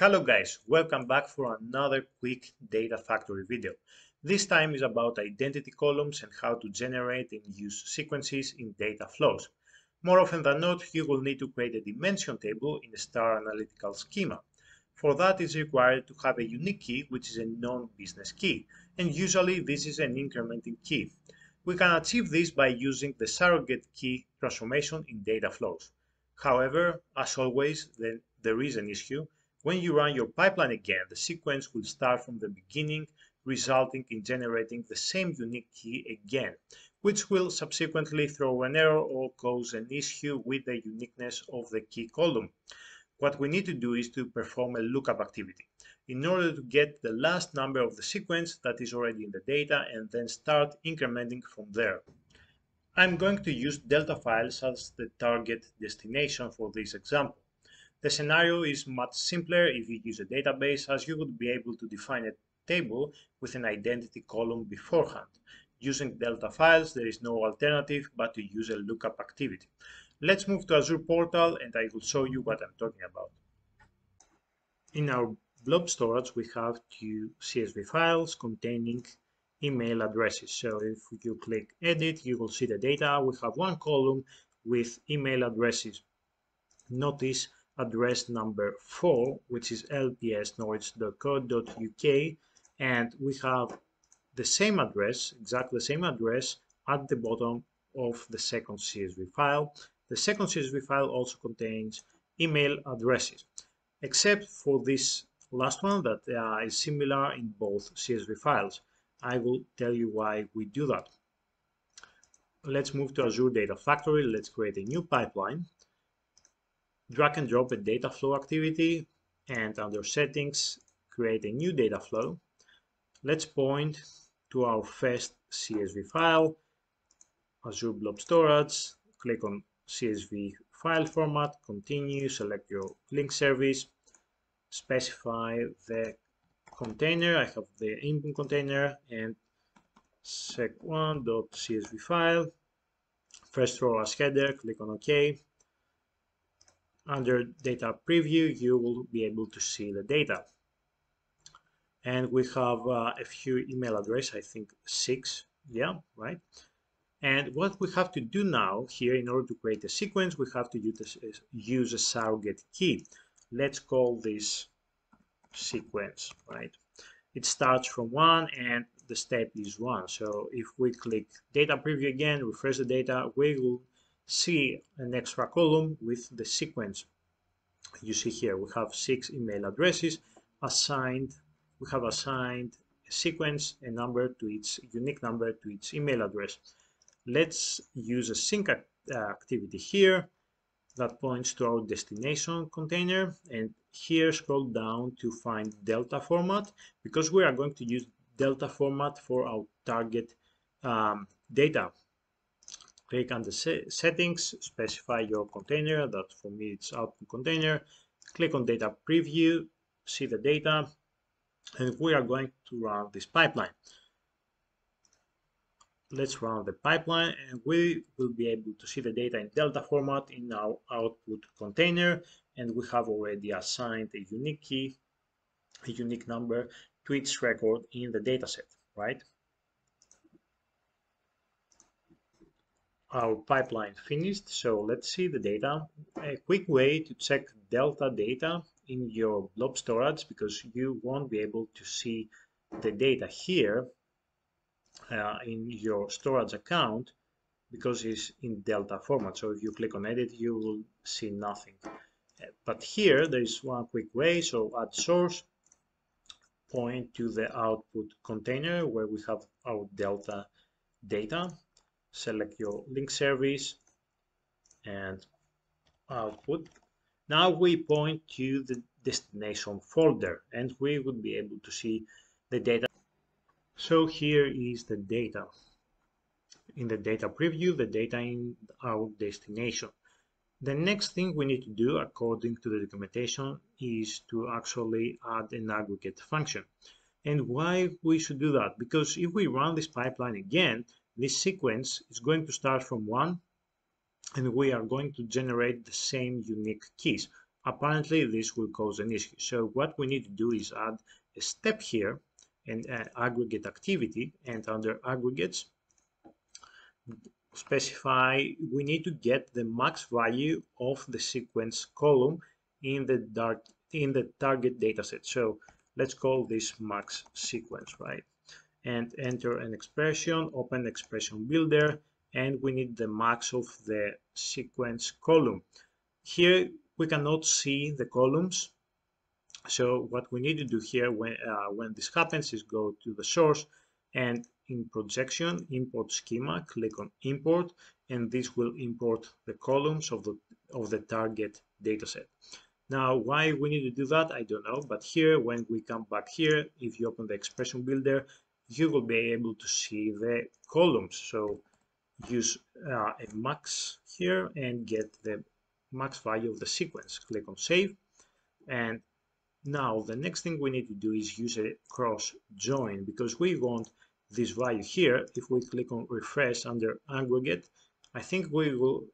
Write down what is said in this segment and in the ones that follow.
Hello guys, welcome back for another quick data factory video. This time is about identity columns and how to generate and use sequences in data flows. More often than not, you will need to create a dimension table in a star analytical schema. For that, it's required to have a unique key, which is a non-business key, and usually this is an incrementing key. We can achieve this by using the surrogate key transformation in data flows. However, as always, there is an issue when you run your pipeline again, the sequence will start from the beginning, resulting in generating the same unique key again, which will subsequently throw an error or cause an issue with the uniqueness of the key column. What we need to do is to perform a lookup activity in order to get the last number of the sequence that is already in the data and then start incrementing from there. I'm going to use Delta files as the target destination for this example. The scenario is much simpler if you use a database as you would be able to define a table with an identity column beforehand. Using Delta files, there is no alternative but to use a lookup activity. Let's move to Azure portal and I will show you what I'm talking about. In our blob storage, we have two CSV files containing email addresses. So if you click edit, you will see the data. We have one column with email addresses. Notice address number 4, which is lpsnorwich.co.uk, and we have the same address, exactly the same address, at the bottom of the second CSV file. The second CSV file also contains email addresses, except for this last one that uh, is similar in both CSV files. I will tell you why we do that. Let's move to Azure Data Factory. Let's create a new pipeline drag and drop a data flow activity and under settings create a new data flow. Let's point to our first CSV file Azure Blob Storage. Click on CSV file format continue select your link service specify the container. I have the input container and sec1.csv file. First row as header click on OK under data preview you will be able to see the data. And we have uh, a few email address I think six yeah right? And what we have to do now here in order to create a sequence we have to use a, use a surrogate key. Let's call this sequence right? It starts from one and the step is one. So if we click data preview again refresh the data we will see an extra column with the sequence. You see here we have six email addresses assigned. We have assigned a sequence, a number to its unique number to its email address. Let's use a sink activity here that points to our destination container and here scroll down to find delta format because we are going to use delta format for our target um, data click on the settings, specify your container, that for me it's output container, click on data preview, see the data, and we are going to run this pipeline. Let's run the pipeline and we will be able to see the data in Delta format in our output container and we have already assigned a unique key, a unique number to each record in the dataset, right? Our pipeline finished. So let's see the data. A quick way to check delta data in your blob storage because you won't be able to see the data here uh, in your storage account because it's in delta format. So if you click on edit, you will see nothing. But here there is one quick way. So add source, point to the output container where we have our delta data select your link service and output. Now we point to the destination folder and we would be able to see the data. So here is the data. In the data preview, the data in our destination. The next thing we need to do according to the documentation is to actually add an aggregate function. And why we should do that? Because if we run this pipeline again, this sequence is going to start from 1 and we are going to generate the same unique keys. apparently this will cause an issue. So what we need to do is add a step here and uh, aggregate activity and under aggregates specify we need to get the max value of the sequence column in the in the target dataset. So let's call this max sequence, right? And enter an expression, open expression builder, and we need the max of the sequence column. Here we cannot see the columns. So what we need to do here when, uh, when this happens is go to the source and in projection import schema click on import and this will import the columns of the of the target dataset now why we need to do that i don't know but here when we come back here if you open the expression builder you will be able to see the columns so use uh, a max here and get the max value of the sequence click on save and now the next thing we need to do is use a cross join because we want this value here, if we click on refresh under aggregate, I think we will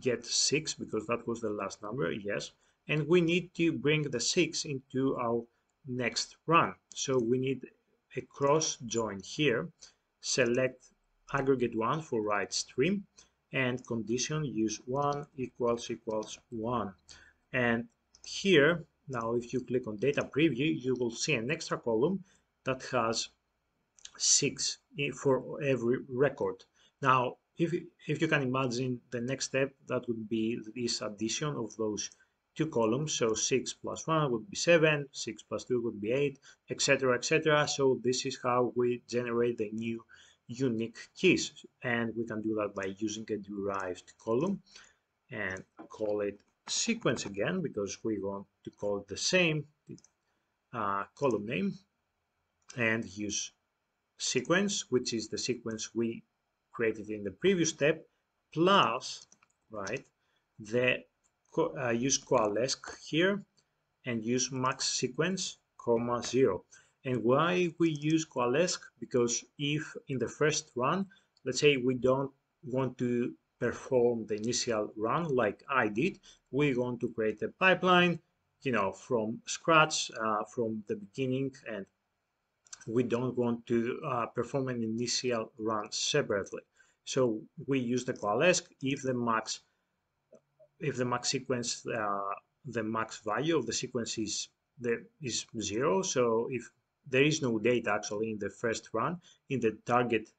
get 6 because that was the last number, yes. And we need to bring the 6 into our next run. So we need a cross join here. Select aggregate 1 for right stream and condition use 1 equals equals 1. And here, now if you click on data preview, you will see an extra column that has six for every record. Now, if, if you can imagine the next step, that would be this addition of those two columns. So 6 plus 1 would be 7, 6 plus 2 would be 8, etc, etc. So this is how we generate the new unique keys. And we can do that by using a derived column and call it sequence again because we want to call it the same uh, column name and use sequence, which is the sequence we created in the previous step, plus, right, the uh, use coalesce here and use max sequence, comma, zero. And why we use coalesce? Because if in the first run, let's say we don't want to perform the initial run like I did, we want to create a pipeline, you know, from scratch, uh, from the beginning and we don't want to uh, perform an initial run separately. So we use the coalesce if the max if the max sequence uh, the max value of the sequence is there is zero. So if there is no data actually in the first run in the target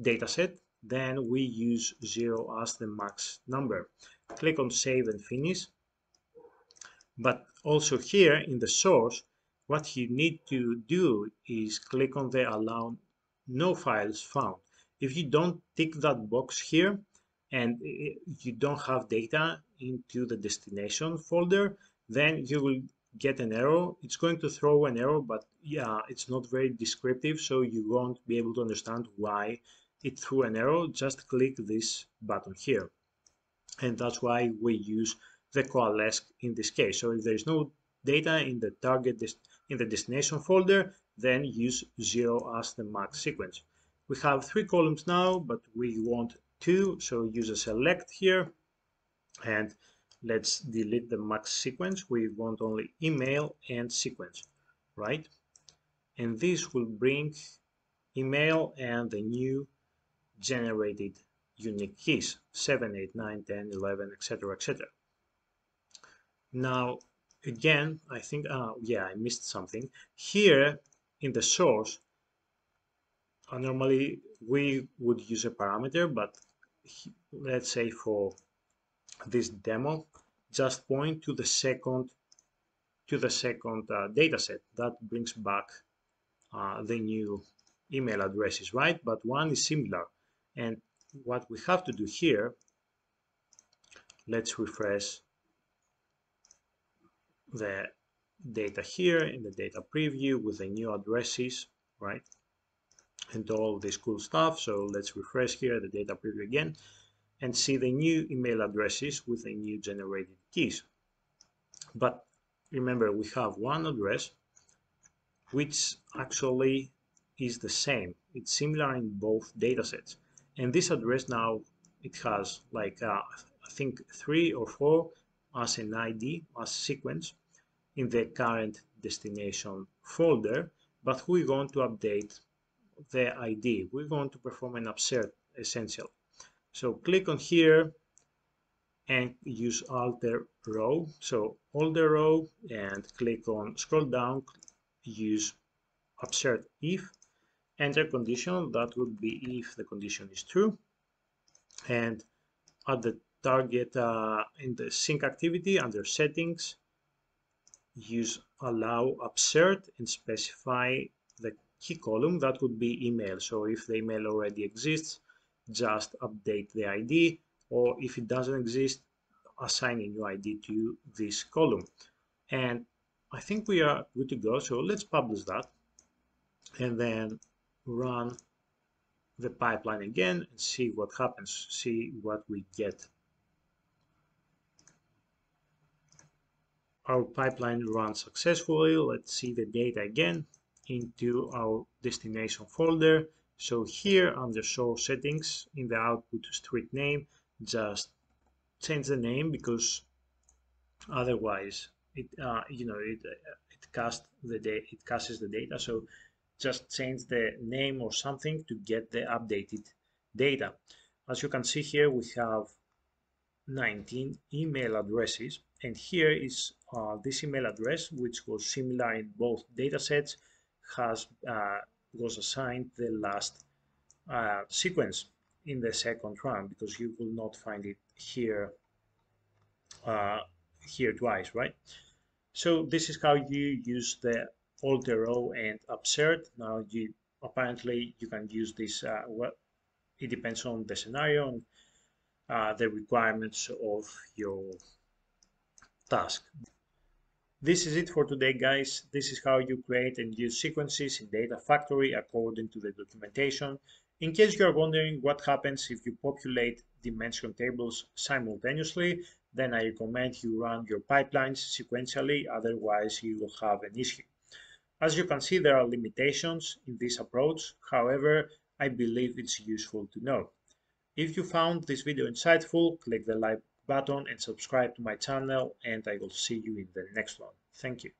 dataset, then we use zero as the max number. Click on save and finish. But also here in the source, what you need to do is click on the allow no files found. If you don't tick that box here and you don't have data into the destination folder, then you will get an error. It's going to throw an error, but yeah, it's not very descriptive, so you won't be able to understand why it threw an error. Just click this button here. And that's why we use the coalesce in this case. So if there's no data in the target in the destination folder, then use 0 as the max sequence. We have three columns now, but we want two, so use a select here, and let's delete the max sequence. We want only email and sequence, right? And this will bring email and the new generated unique keys 7 8 9 10 11 etc etc now again, I think, uh, yeah, I missed something. Here in the source, uh, normally we would use a parameter, but let's say for this demo, just point to the second to the second uh, data set that brings back uh, the new email addresses, right? But one is similar. And what we have to do here, let's refresh the data here in the data preview with the new addresses, right? And all this cool stuff. So let's refresh here the data preview again and see the new email addresses with the new generated keys. But remember, we have one address which actually is the same. It's similar in both datasets. And this address now, it has like, uh, I think three or four as an ID, as sequence in the current destination folder, but we want to update the ID. We're going to perform an upsert essential. So click on here and use alter row. So alter row and click on scroll down, use upsert if, enter condition, that would be if the condition is true. And at the target uh, in the sink activity under settings, use allow upsert and specify key column that would be email. So if the email already exists, just update the ID or if it doesn't exist, assign a new ID to this column. And I think we are good to go. So let's publish that and then run the pipeline again and see what happens, see what we get. Our pipeline runs successfully. Let's see the data again into our destination folder. So here under source settings in the output stream name, just change the name because otherwise it uh, you know it it casts the data it caches the data. So just change the name or something to get the updated data. As you can see here, we have 19 email addresses and here is uh, this email address which was similar in both datasets has uh, was assigned the last uh, sequence in the second round because you will not find it here uh, here twice, right? So this is how you use the alter row and upsert. Now you apparently you can use this. Uh, well, it depends on the scenario and uh, the requirements of your task. This is it for today, guys. This is how you create and use sequences in Data Factory according to the documentation. In case you're wondering what happens if you populate dimension tables simultaneously, then I recommend you run your pipelines sequentially, otherwise you will have an issue. As you can see, there are limitations in this approach. However, I believe it's useful to know. If you found this video insightful, click the like button and subscribe to my channel and I will see you in the next one. Thank you.